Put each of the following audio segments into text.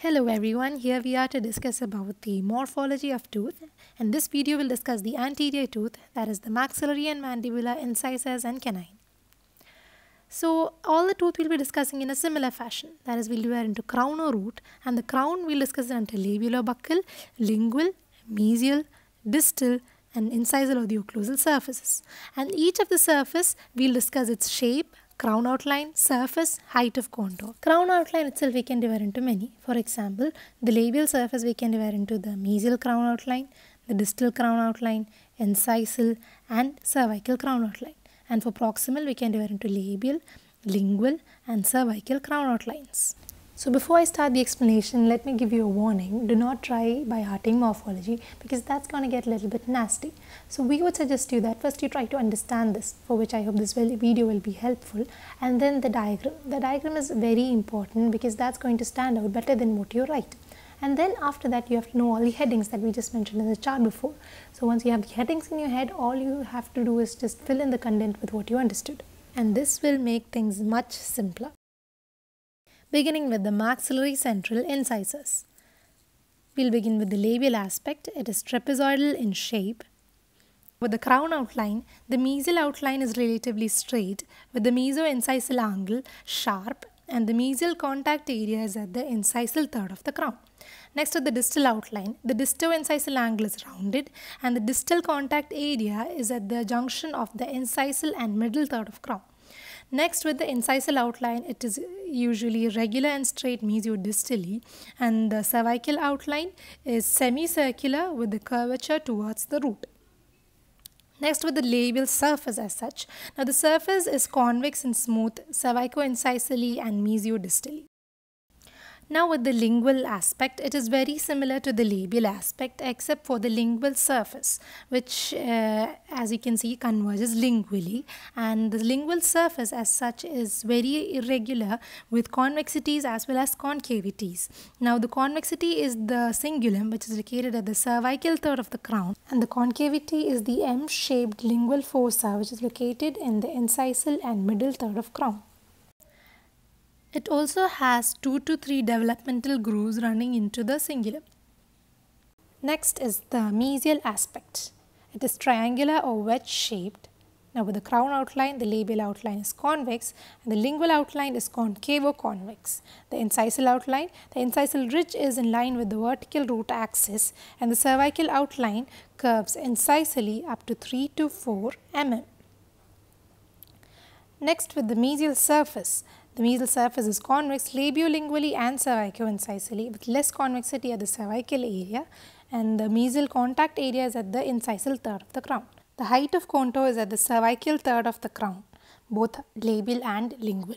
Hello everyone, here we are to discuss about the morphology of tooth. And this video will discuss the anterior tooth that is the maxillary and mandibular incisors and canine. So all the tooth we'll be discussing in a similar fashion. That is we'll divide into crown or root and the crown we'll discuss it into labialobuccal, lingual, mesial, distal and incisal or the occlusal surfaces. And each of the surface we'll discuss its shape, crown outline, surface, height of contour. Crown outline itself we can divide into many. For example, the labial surface we can divide into the mesial crown outline, the distal crown outline, incisal and cervical crown outline. And for proximal we can divide into labial, lingual and cervical crown outlines. So before I start the explanation, let me give you a warning. Do not try by hearting morphology because that's going to get a little bit nasty. So we would suggest you that first you try to understand this, for which I hope this video will be helpful. And then the diagram. The diagram is very important because that's going to stand out better than what you write. And then after that you have to know all the headings that we just mentioned in the chart before. So once you have the headings in your head, all you have to do is just fill in the content with what you understood. And this will make things much simpler beginning with the maxillary central incisors. We'll begin with the labial aspect. It is trapezoidal in shape. With the crown outline, the mesial outline is relatively straight with the meso-incisal angle sharp and the mesial contact area is at the incisal third of the crown. Next to the distal outline, the disto-incisal angle is rounded and the distal contact area is at the junction of the incisal and middle third of crown. Next with the incisal outline, it is usually regular and straight mesiodistally and the cervical outline is semicircular with the curvature towards the root. Next with the labial surface as such. Now the surface is convex and smooth cervico-incisally and mesiodistally. Now with the lingual aspect, it is very similar to the labial aspect except for the lingual surface which uh, as you can see converges lingually and the lingual surface as such is very irregular with convexities as well as concavities. Now the convexity is the cingulum which is located at the cervical third of the crown and the concavity is the M-shaped lingual fossa which is located in the incisal and middle third of crown. It also has 2 to 3 developmental grooves running into the cingulum. Next is the mesial aspect. It is triangular or wedge shaped. Now with the crown outline, the labial outline is convex and the lingual outline is concavo-convex. The incisal outline, the incisal ridge is in line with the vertical root axis and the cervical outline curves incisally up to 3 to 4 mm. Next with the mesial surface, the mesial surface is convex labiolingually and cervicoincisally with less convexity at the cervical area and the mesial contact area is at the incisal third of the crown. The height of contour is at the cervical third of the crown, both labial and lingual.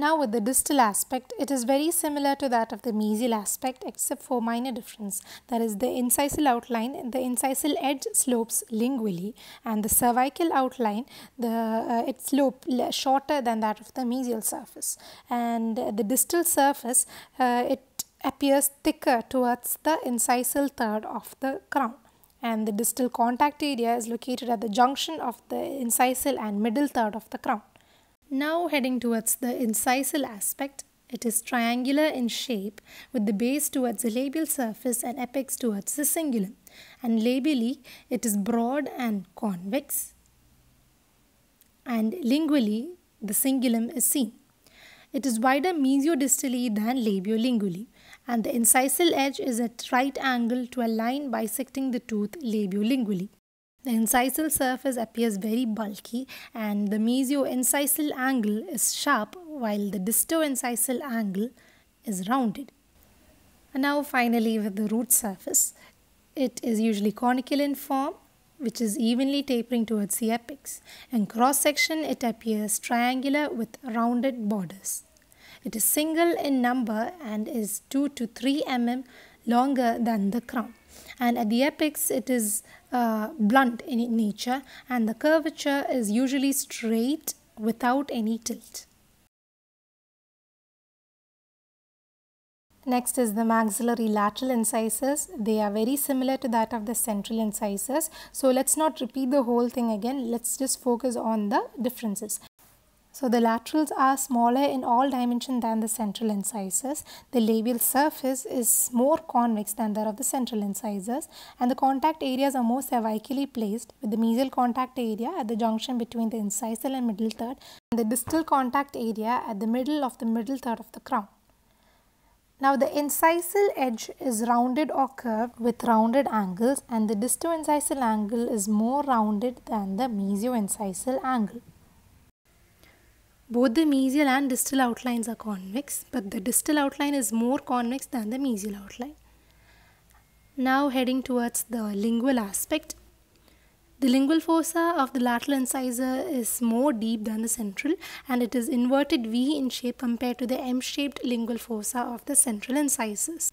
Now with the distal aspect, it is very similar to that of the mesial aspect except for minor difference. That is the incisal outline, the incisal edge slopes lingually and the cervical outline, the uh, it slope shorter than that of the mesial surface. And the distal surface, uh, it appears thicker towards the incisal third of the crown and the distal contact area is located at the junction of the incisal and middle third of the crown. Now heading towards the incisal aspect, it is triangular in shape with the base towards the labial surface and apex towards the cingulum. And labially, it is broad and convex. And lingually, the cingulum is seen. It is wider mesiodistally than labiolingually and the incisal edge is at right angle to a line bisecting the tooth labiolingually. The incisal surface appears very bulky and the mesio-incisal angle is sharp while the disto-incisal angle is rounded. And now finally with the root surface, it is usually conical in form which is evenly tapering towards the apex. In cross section it appears triangular with rounded borders. It is single in number and is 2 to 3 mm longer than the crown and at the apex it is uh, blunt in nature and the curvature is usually straight without any tilt. Next is the maxillary lateral incisors. They are very similar to that of the central incisors. So let's not repeat the whole thing again. Let's just focus on the differences. So the laterals are smaller in all dimension than the central incisors. The labial surface is more convex than that of the central incisors and the contact areas are more cervically placed with the mesial contact area at the junction between the incisal and middle third and the distal contact area at the middle of the middle third of the crown. Now the incisal edge is rounded or curved with rounded angles and the disto-incisal angle is more rounded than the mesio-incisal angle. Both the mesial and distal outlines are convex but the distal outline is more convex than the mesial outline. Now heading towards the lingual aspect. The lingual fossa of the lateral incisor is more deep than the central and it is inverted V in shape compared to the M-shaped lingual fossa of the central incisors.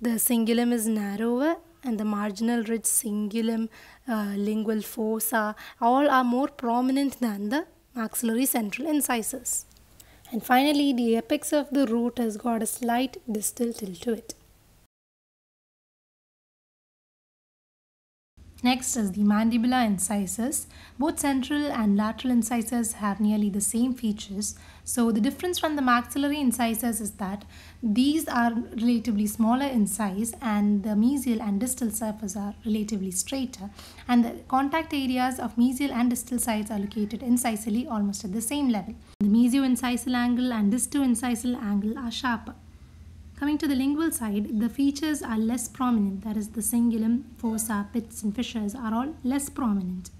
The cingulum is narrower and the marginal ridge cingulum, uh, lingual fossa all are more prominent than the maxillary central incisors. And finally the apex of the root has got a slight distal tilt to it. Next is the mandibular incisors. Both central and lateral incisors have nearly the same features. So the difference from the maxillary incisors is that these are relatively smaller in size and the mesial and distal surface are relatively straighter and the contact areas of mesial and distal sides are located incisally almost at the same level. The mesio-incisal angle and disto-incisal angle are sharper. Coming to the lingual side, the features are less prominent, that is the cingulum, fossa, pits and fissures are all less prominent.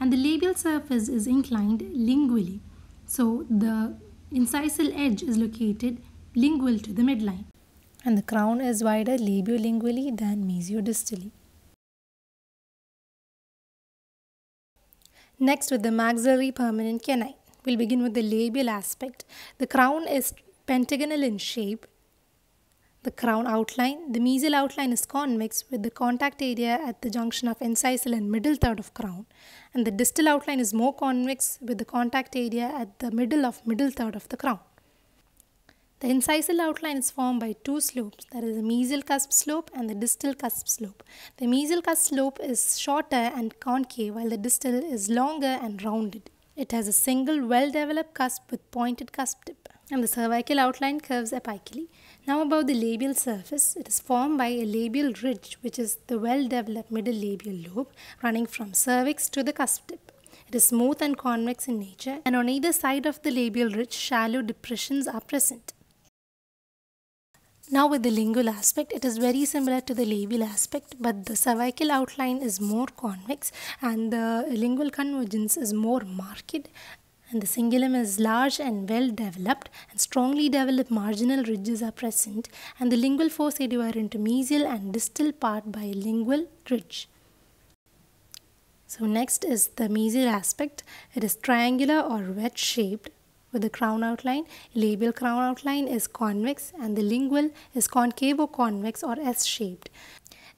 And the labial surface is inclined lingually. So the incisal edge is located lingual to the midline. And the crown is wider labiolingually than mesiodistally. Next with the maxillary permanent canine. We'll begin with the labial aspect. The crown is pentagonal in shape the crown outline. The mesial outline is convex with the contact area at the junction of incisal and middle third of crown. And the distal outline is more convex with the contact area at the middle of middle third of the crown. The incisal outline is formed by two slopes, that is the mesial cusp slope and the distal cusp slope. The mesial cusp slope is shorter and concave while the distal is longer and rounded. It has a single well-developed cusp with pointed cusp tip and the cervical outline curves apically. Now about the labial surface, it is formed by a labial ridge which is the well-developed middle labial lobe running from cervix to the cusp tip. It is smooth and convex in nature and on either side of the labial ridge shallow depressions are present. Now with the lingual aspect, it is very similar to the labial aspect but the cervical outline is more convex and the lingual convergence is more marked and the cingulum is large and well developed and strongly developed marginal ridges are present and the lingual fossa divide into mesial and distal part by lingual ridge. So next is the mesial aspect. It is triangular or wedge shaped with the crown outline. Labial crown outline is convex and the lingual is concave or convex or S-shaped.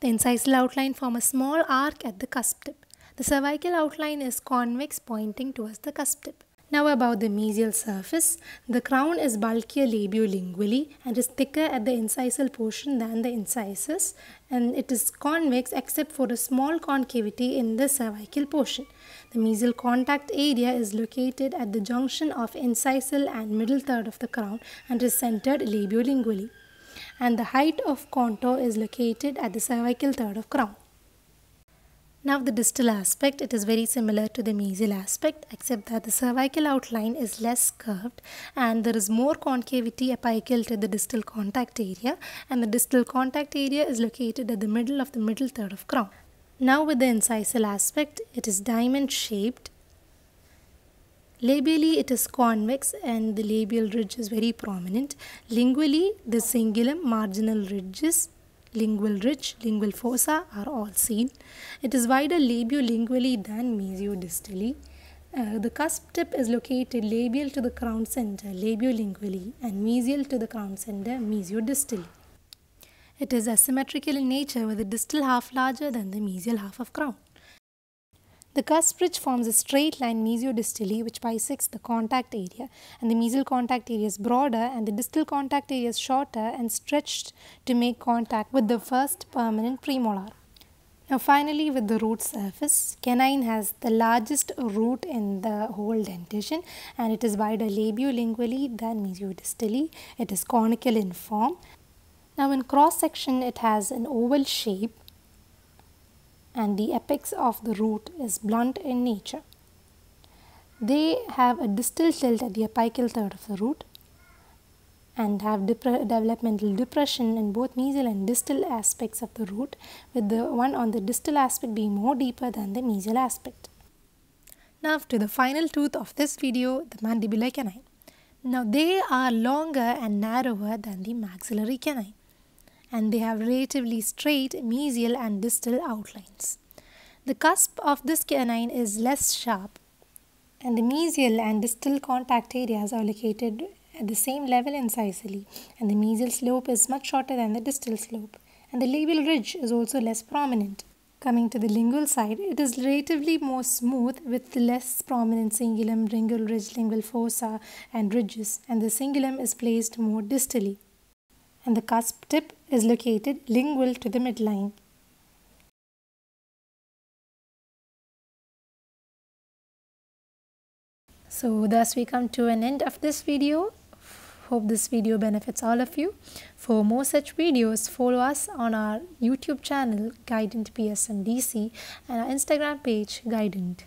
The incisal outline form a small arc at the cusp tip. The cervical outline is convex pointing towards the cusp tip. Now about the mesial surface. The crown is bulkier labiolingually and is thicker at the incisal portion than the incisors and it is convex except for a small concavity in the cervical portion. The mesial contact area is located at the junction of incisal and middle third of the crown and is centered labiolingually. And the height of contour is located at the cervical third of crown. Now the distal aspect, it is very similar to the mesial aspect except that the cervical outline is less curved and there is more concavity apical to the distal contact area and the distal contact area is located at the middle of the middle third of crown. Now with the incisal aspect, it is diamond shaped. Labially, it is convex and the labial ridge is very prominent. Lingually, the cingulum, marginal ridges lingual ridge, lingual fossa are all seen. It is wider labiolingually than mesiodistally. Uh, the cusp tip is located labial to the crown center labiolingually and mesial to the crown center mesiodistally. It is asymmetrical in nature with the distal half larger than the mesial half of crown. The cusp ridge forms a straight line mesiodistally which bisects the contact area and the mesial contact area is broader and the distal contact area is shorter and stretched to make contact with the first permanent premolar. Now finally with the root surface, canine has the largest root in the whole dentition and it is wider labiolingually than mesiodistally. It is conical in form. Now in cross section it has an oval shape and the apex of the root is blunt in nature. They have a distal tilt at the apical third of the root and have developmental depression in both mesial and distal aspects of the root with the one on the distal aspect being more deeper than the mesial aspect. Now to the final tooth of this video, the mandibular canine. Now they are longer and narrower than the maxillary canine and they have relatively straight mesial and distal outlines. The cusp of this canine is less sharp and the mesial and distal contact areas are located at the same level incisally and the mesial slope is much shorter than the distal slope and the labial ridge is also less prominent. Coming to the lingual side, it is relatively more smooth with less prominent cingulum, lingual ridge, lingual fossa and ridges and the cingulum is placed more distally and the cusp tip is located lingual to the midline. So thus we come to an end of this video. Hope this video benefits all of you. For more such videos, follow us on our YouTube channel Guident PSMDC and our Instagram page Guidant.